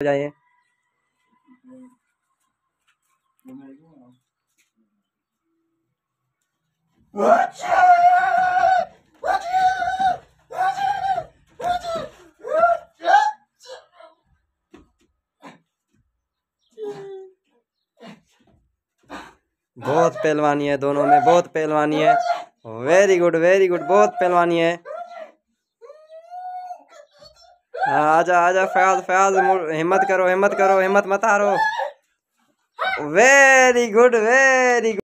जाइए। बहुत पहलवानी है दोनों में बहुत पहलवानी है। वेरी गुड वेरी गुड बहुत पहलवानी हाँ, आजा आजा फयाज फयाज हिम्मत करो हिम्मत करो, हिम्मत मत हारो। Very good very good